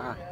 Ah.